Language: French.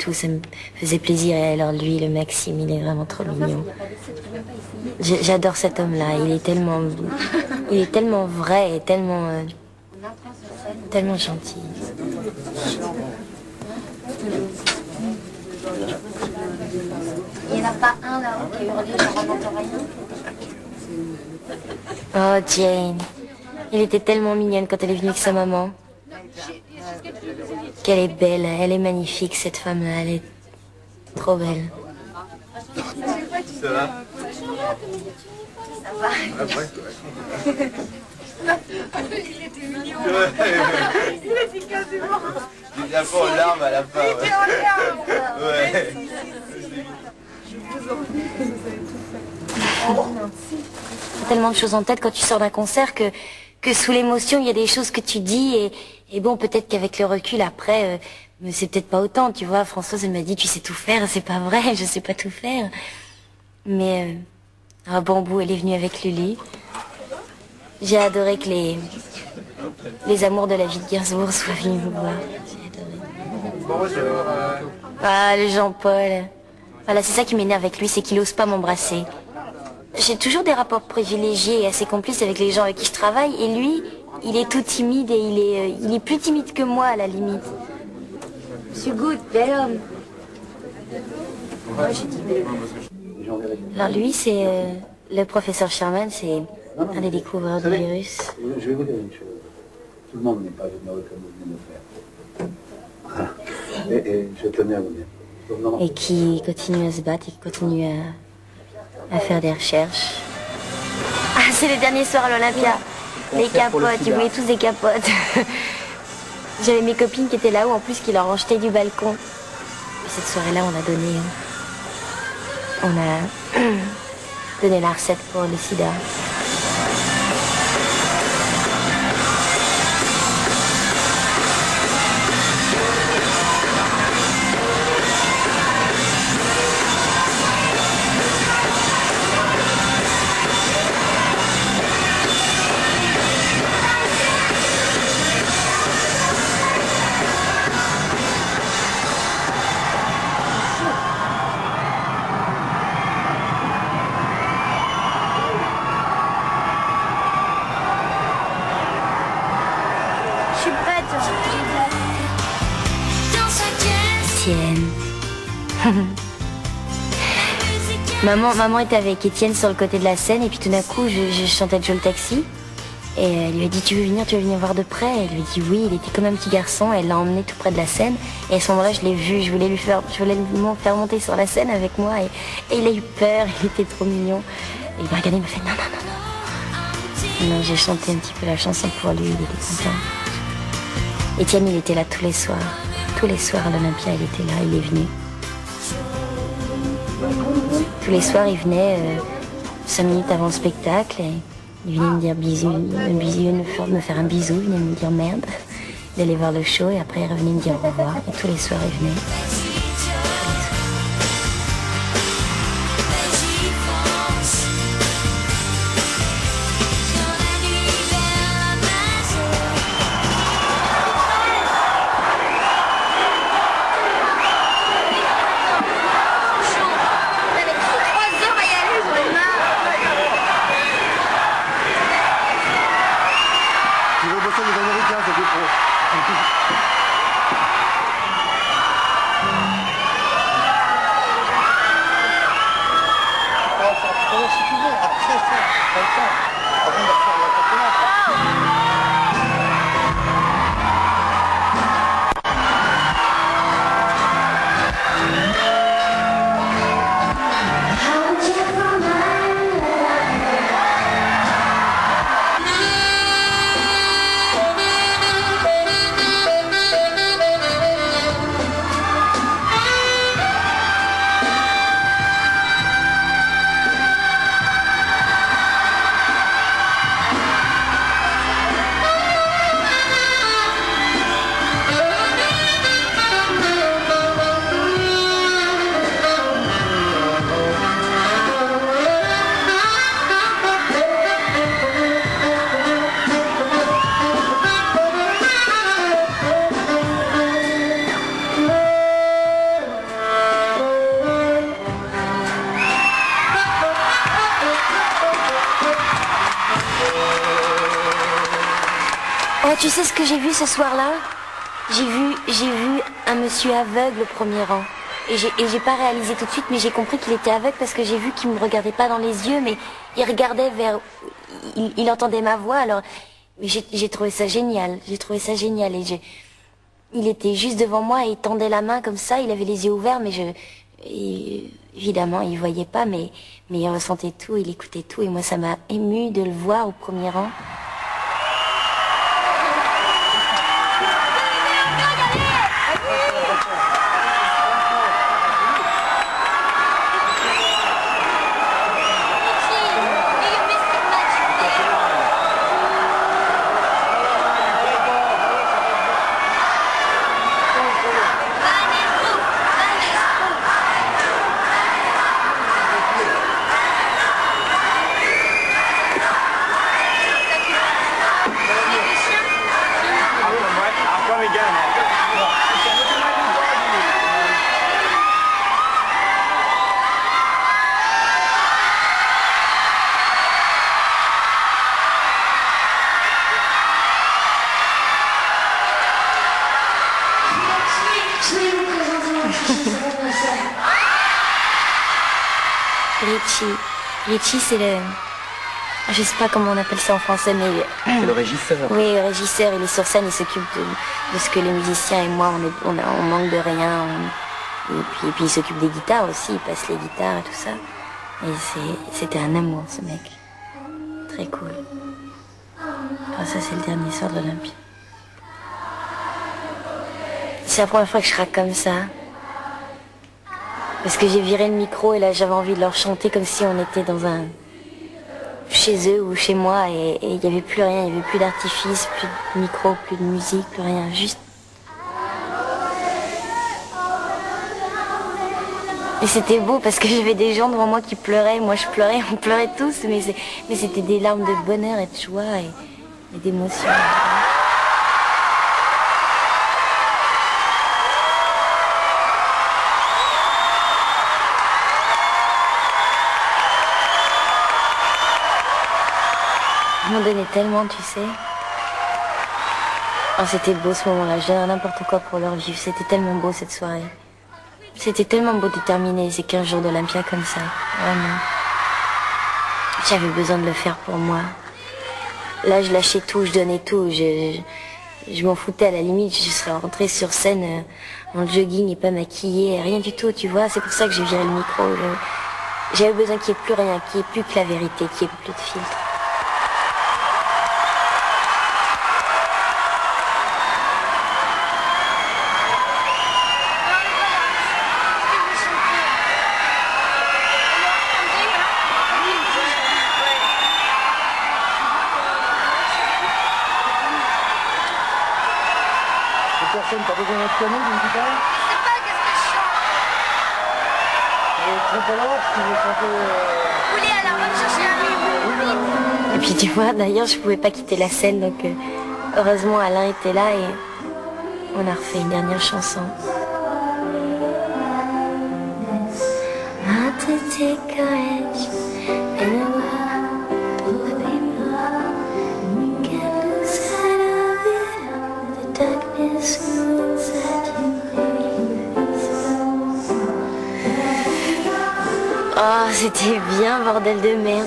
tout, ça me faisait plaisir. Et alors lui, le Maxime, il est vraiment trop mignon. J'adore cet homme-là, il est tellement, il est tellement vrai et tellement, euh, tellement gentil. Il n'y en a pas un là qui a hurlé, genre en entend rien. Oh Jane, elle était tellement mignonne quand elle est venue avec sa maman. Qu'elle est belle, elle est magnifique cette femme-là, elle est trop belle. Ça va Il était quasiment. Il était un peu en larmes à la fin. Ouais. Ouais. T'as tellement de choses en tête quand tu sors d'un concert que, que sous l'émotion, il y a des choses que tu dis et, et bon, peut-être qu'avec le recul après, euh, c'est peut-être pas autant, tu vois. Françoise, elle m'a dit, tu sais tout faire, c'est pas vrai, je sais pas tout faire. Mais, euh, à Bambou, elle est venue avec Lulu. J'ai adoré que les, amours de la vie de Gainsbourg soient venus me voir. J'ai adoré. Ah, le Jean-Paul. Voilà, c'est ça qui m'énerve avec lui, c'est qu'il ose pas m'embrasser. J'ai toujours des rapports privilégiés et assez complices avec les gens avec qui je travaille, et lui, il est tout timide et il est, euh, il est plus timide que moi à la limite. Monsieur Good, bel homme. Moi, j'ai dit bel homme. Alors lui, c'est euh, le professeur Sherman, c'est un des découvreurs du virus. Je vais vous dire une chose. Tout le monde n'est pas généreux comme vous venez de le faire. Voilà. Et, et je tenais à vous dire. Et qui continue à se battre et qui continue à, à faire des recherches. Ah, c'est le dernier soir à l'Olympia. Les capotes, ils voulaient tous des capotes. J'avais mes copines qui étaient là-haut en plus qui leur ont jeté du balcon. Et cette soirée-là, on a donné. euh, On a donné la recette pour le sida. maman, maman était avec Étienne sur le côté de la scène et puis tout d'un coup je, je chantais Joe le taxi et elle lui a dit tu veux venir, tu veux venir voir de près? Elle lui a dit oui, il était comme un petit garçon, elle l'a emmené tout près de la scène et à ce moment-là je l'ai vu, je voulais lui faire, je voulais monter sur la scène avec moi et, et il a eu peur, il était trop mignon. Et il m'a regardé, il m'a fait non, non, non, non. Non, j'ai chanté un petit peu la chanson pour lui, il était content. Étienne, il était là tous les soirs. Tous les soirs à l'Olympia, il était là, il est venu. Tous les soirs, il venait euh, cinq minutes avant le spectacle et il venait me dire bisous, me faire un bisou, il venait me dire merde, d'aller voir le show et après il revenait me dire au revoir. Et tous les soirs, il venait. Tu sais ce que j'ai vu ce soir-là? J'ai vu, j'ai vu un monsieur aveugle au premier rang. Et j'ai, pas réalisé tout de suite, mais j'ai compris qu'il était aveugle parce que j'ai vu qu'il me regardait pas dans les yeux, mais il regardait vers, il, entendait ma voix. Alors, j'ai, trouvé ça génial. J'ai trouvé ça génial et j'ai, il était juste devant moi et il tendait la main comme ça. Il avait les yeux ouverts, mais je, évidemment, il voyait pas, mais, mais il ressentait tout, il écoutait tout, et moi, ça m'a ému de le voir au premier rang. Richie. Richie, c'est le... Je sais pas comment on appelle ça en français, mais... C'est le régisseur. Oui, le régisseur, il est sur scène, il s'occupe de, de ce que les musiciens et moi, on, est, on, a- on manque de rien. on- et, puis, et puis il s'occupe des guitares aussi, il passe les guitares et tout ça. Et c'était un amour, ce mec. Très cool. Ça, c'est le dernier soir de l'Olympia. C'est la première fois que je craque comme ça. Parce que j'ai viré le micro et là j'avais envie de leur chanter comme si on était dans un chez eux ou chez moi et il n'y avait plus rien, il n'y avait plus d'artifice, plus de micro, plus de musique, plus rien, juste. Et c'était beau parce que j'avais des gens devant moi qui pleuraient, moi je pleurais, on pleurait tous, mais c'était des larmes de bonheur et de joie et, et d'émotion. Ils m'ont donné tellement, tu sais. Oh, c'était beau ce moment-là. Je donnerais n'importe quoi pour leur vivre. C'était tellement beau cette soirée. C'était tellement beau de terminer ces 15 jours d'Olympia comme ça. Vraiment. J'avais besoin de le faire pour moi. Là, je lâchais tout, je donnais tout. Je, je, je m'en foutais à la limite. Je serais rentrée sur scène euh, en jogging et pas maquillée, rien du tout, tu vois. C'est pour ça que j'ai viré le micro. Je- J'avais besoin qu'il n'y ait plus rien, qu'il n'y ait plus que la vérité, qu'il n'y ait plus de filtre. Personne, t'as besoin d'un piano, d'une guitare Euh, trompe alors, si tu veux chanter... euh, Et puis tu vois, d'ailleurs, je pouvais pas quitter la scène, donc euh, heureusement Alain était là et on a refait une dernière chanson. Not to take courage c'était bien, bordel de merde.